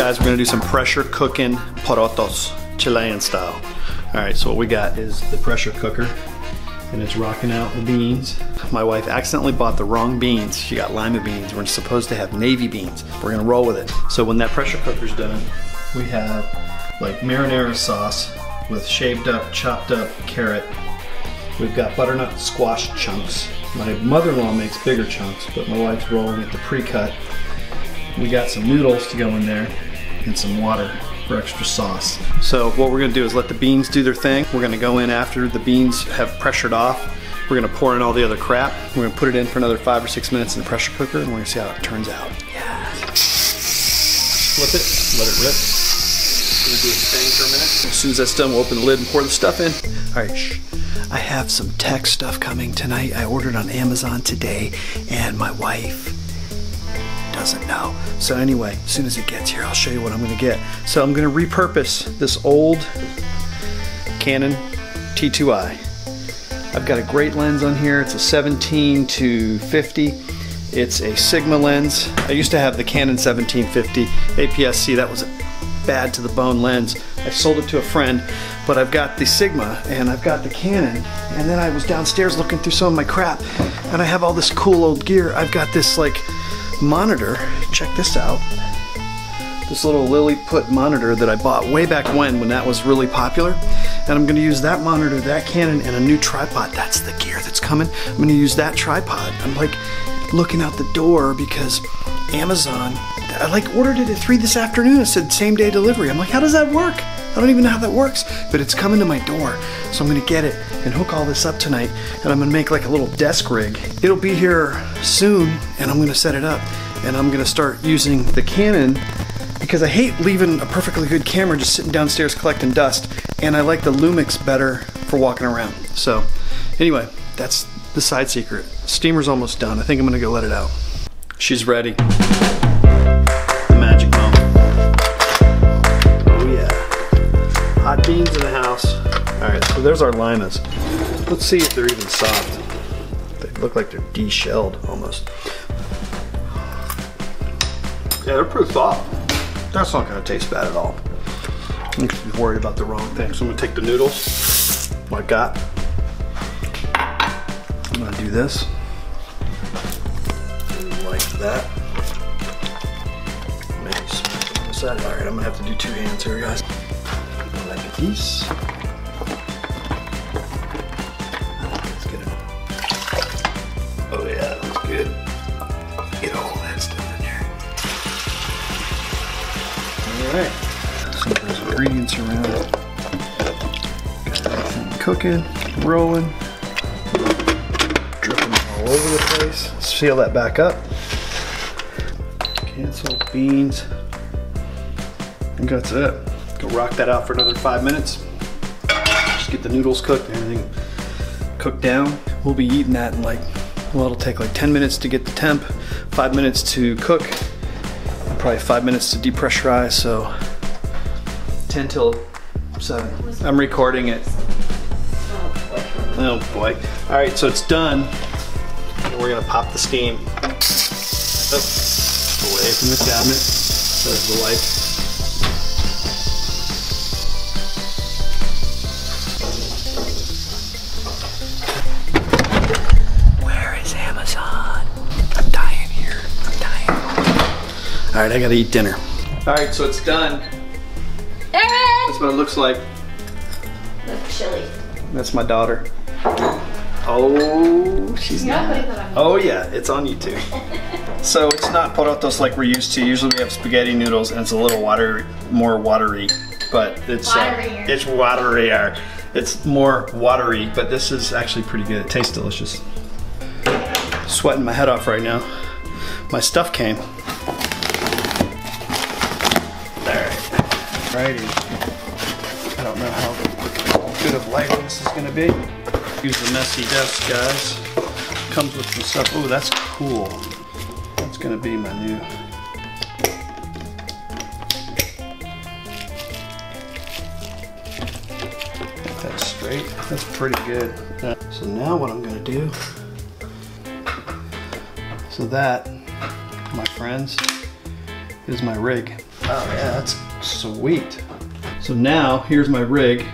guys, we're gonna do some pressure cooking porotos, Chilean style. All right, so what we got is the pressure cooker and it's rocking out the beans. My wife accidentally bought the wrong beans. She got lima beans. We're supposed to have navy beans. We're gonna roll with it. So when that pressure cooker's done, we have like marinara sauce with shaved up, chopped up carrot. We've got butternut squash chunks. My mother-in-law makes bigger chunks, but my wife's rolling it the pre-cut. We got some noodles to go in there and some water for extra sauce. So what we're gonna do is let the beans do their thing. We're gonna go in after the beans have pressured off. We're gonna pour in all the other crap. We're gonna put it in for another five or six minutes in the pressure cooker and we're gonna see how it turns out. Yeah. Flip it, let it rip. Gonna do its thing for a minute. As soon as that's done, we'll open the lid and pour the stuff in. All right, shh. I have some tech stuff coming tonight. I ordered on Amazon today and my wife doesn't know. So anyway, as soon as it gets here, I'll show you what I'm gonna get. So I'm gonna repurpose this old Canon T2i. I've got a great lens on here. It's a 17 to 50. It's a Sigma lens. I used to have the Canon 1750 APS-C. That was a bad to the bone lens. I sold it to a friend, but I've got the Sigma and I've got the Canon. And then I was downstairs looking through some of my crap and I have all this cool old gear. I've got this like monitor. Check this out. This little Lilliput monitor that I bought way back when, when that was really popular. And I'm gonna use that monitor, that Canon, and a new tripod. That's the gear that's coming. I'm gonna use that tripod. I'm like looking out the door because Amazon, I like ordered it at three this afternoon. It said same day delivery. I'm like, how does that work? I don't even know how that works, but it's coming to my door. So I'm gonna get it and hook all this up tonight and I'm gonna make like a little desk rig. It'll be here soon and I'm gonna set it up and I'm gonna start using the Canon because I hate leaving a perfectly good camera just sitting downstairs collecting dust and I like the Lumix better for walking around. So anyway, that's the side secret. Steamer's almost done. I think I'm gonna go let it out. She's ready. The magic moment. Oh yeah. Hot beans in the house. All right, so there's our limas. Let's see if they're even soft. They look like they're de-shelled almost. Yeah, they're pretty soft. That's not gonna taste bad at all. I'm just worried about the wrong thing. So I'm gonna take the noodles, what I got. I'm gonna do this. Like that. Maybe some this out. All right, I'm gonna have to do two hands here, guys. Like this. Around. Cooking, rolling, dripping all over the place. Seal that back up. Cancel beans. I think that's it. Go rock that out for another five minutes. Just get the noodles cooked and everything cooked down. We'll be eating that in like, well, it'll take like 10 minutes to get the temp, five minutes to cook, probably five minutes to depressurize. So 10 till 7. I'm recording it. Oh boy. All right, so it's done. And we're gonna pop the steam. Oh, away from the cabinet. There's the light. Where is Amazon? I'm dying here. I'm dying. All right, I gotta eat dinner. All right, so it's done. Aaron! That's what it looks like. That's chilly. That's my daughter. Oh, she's not not. putting that on. Oh yeah, it's on YouTube. so it's not porotos like we're used to. Usually we have spaghetti noodles and it's a little water, more watery, but it's uh, it's waterier. It's more watery, but this is actually pretty good. It tastes delicious. Sweating my head off right now. My stuff came. There. Righty. Good of lighting this is gonna be. Use the messy desk, guys. Comes with some stuff. Oh, that's cool. That's gonna be my new. Get that straight. That's pretty good. So now what I'm gonna do. So that, my friends, is my rig. Oh yeah, that's sweet. So now here's my rig.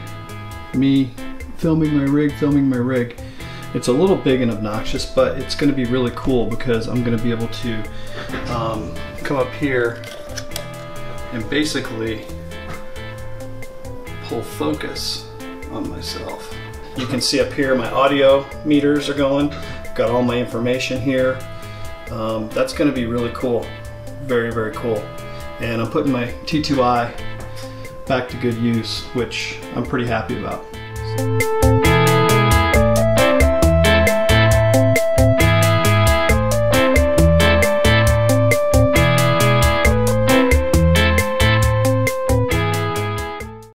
Me filming my rig, filming my rig. It's a little big and obnoxious, but it's gonna be really cool because I'm gonna be able to um, come up here and basically pull focus on myself. You can see up here my audio meters are going. Got all my information here. Um, that's gonna be really cool. Very, very cool. And I'm putting my T2i back to good use, which I'm pretty happy about.